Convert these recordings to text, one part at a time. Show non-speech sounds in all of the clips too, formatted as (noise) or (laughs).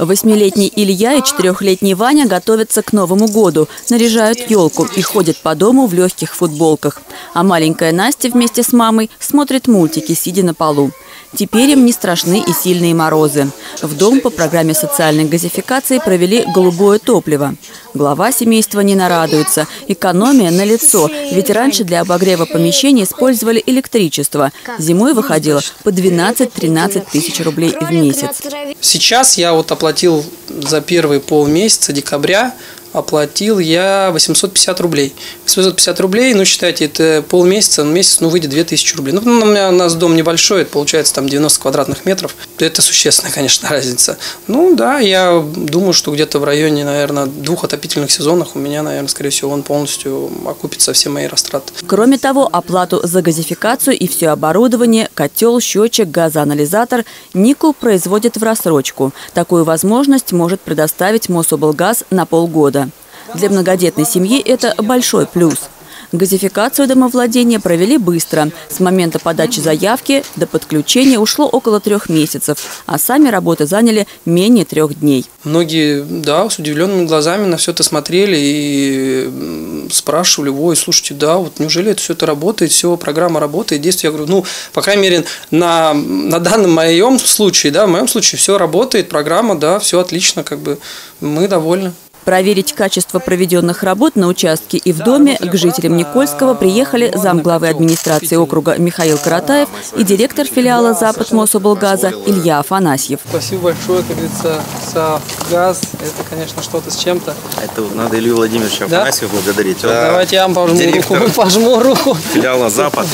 Восьмилетний Илья и четырехлетний Ваня готовятся к Новому году, наряжают елку и ходят по дому в легких футболках. А маленькая Настя вместе с мамой смотрит мультики, сидя на полу. Теперь им не страшны и сильные морозы. В дом по программе социальной газификации провели голубое топливо. Глава семейства не нарадуется. Экономия на лицо, ведь раньше для обогрева помещений использовали электричество. Зимой выходило по 12-13 тысяч рублей в месяц. Сейчас я вот оплатил за первые полмесяца декабря оплатил я 850 рублей. 850 рублей, ну, считайте, это полмесяца, на месяц, ну, выйдет 2000 рублей. Ну, у меня у нас дом небольшой, это получается там 90 квадратных метров. Это существенная, конечно, (laughs) разница. Ну, да, я думаю, что где-то в районе, наверное, двух отопительных сезонов у меня, наверное, скорее всего, он полностью окупится все мои растраты. Кроме того, оплату за газификацию и все оборудование, котел, счетчик, газоанализатор Нику производит в рассрочку. Такую возможность может предоставить Мособлгаз на полгода. Для многодетной семьи это большой плюс. Газификацию домовладения провели быстро. С момента подачи заявки до подключения ушло около трех месяцев, а сами работы заняли менее трех дней. Многие, да, с удивленными глазами на все это смотрели и спрашивали, ой, слушайте, да, вот неужели это все это работает, все, программа работает, действие. Я говорю, ну, по крайней мере, на, на данном моем случае, да, в моем случае все работает, программа, да, все отлично, как бы мы довольны. Проверить качество проведенных работ на участке и в доме к жителям Никольского приехали замглавы администрации округа Михаил Каратаев и директор филиала «Запад Мособлгаза» Илья Афанасьев. Спасибо большое, как говорится, за газ. Это, конечно, что-то с чем-то. Это надо Илью Владимировича Афанасьева благодарить. Он Давайте я вам пожму директор руку. Пожму руку. Филиала «Запад»,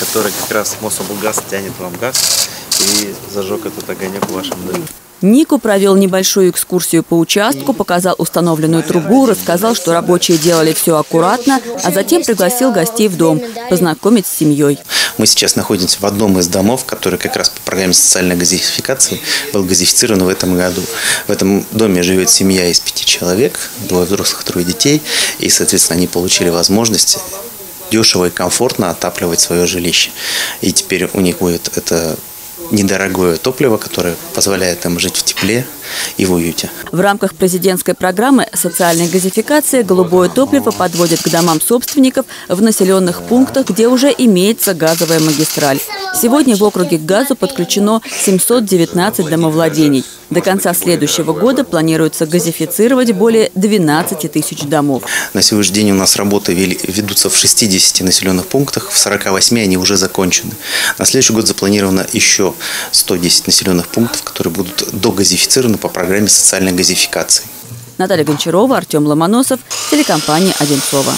который как раз Мособлгаз тянет вам газ и зажег этот огонек в вашем доме. Нику провел небольшую экскурсию по участку, показал установленную трубу, рассказал, что рабочие делали все аккуратно, а затем пригласил гостей в дом познакомить с семьей. Мы сейчас находимся в одном из домов, который как раз по программе социальной газификации был газифицирован в этом году. В этом доме живет семья из пяти человек, двое взрослых, трое детей, и, соответственно, они получили возможность дешево и комфортно отапливать свое жилище. И теперь у них будет это недорогое топливо, которое позволяет им жить в тепле и в уюте. В рамках президентской программы социальной газификации голубое топливо подводят к домам собственников в населенных пунктах, где уже имеется газовая магистраль. Сегодня в округе к газу подключено 719 домовладений. До конца следующего года планируется газифицировать более 12 тысяч домов. На сегодняшний день у нас работы ведутся в 60 населенных пунктах, в 48 они уже закончены. На следующий год запланировано еще 110 населенных пунктов, которые будут догазифицированы по программе социальной газификации. Наталья Гончарова, Артем Ломоносов, телекомпания «Одинцова».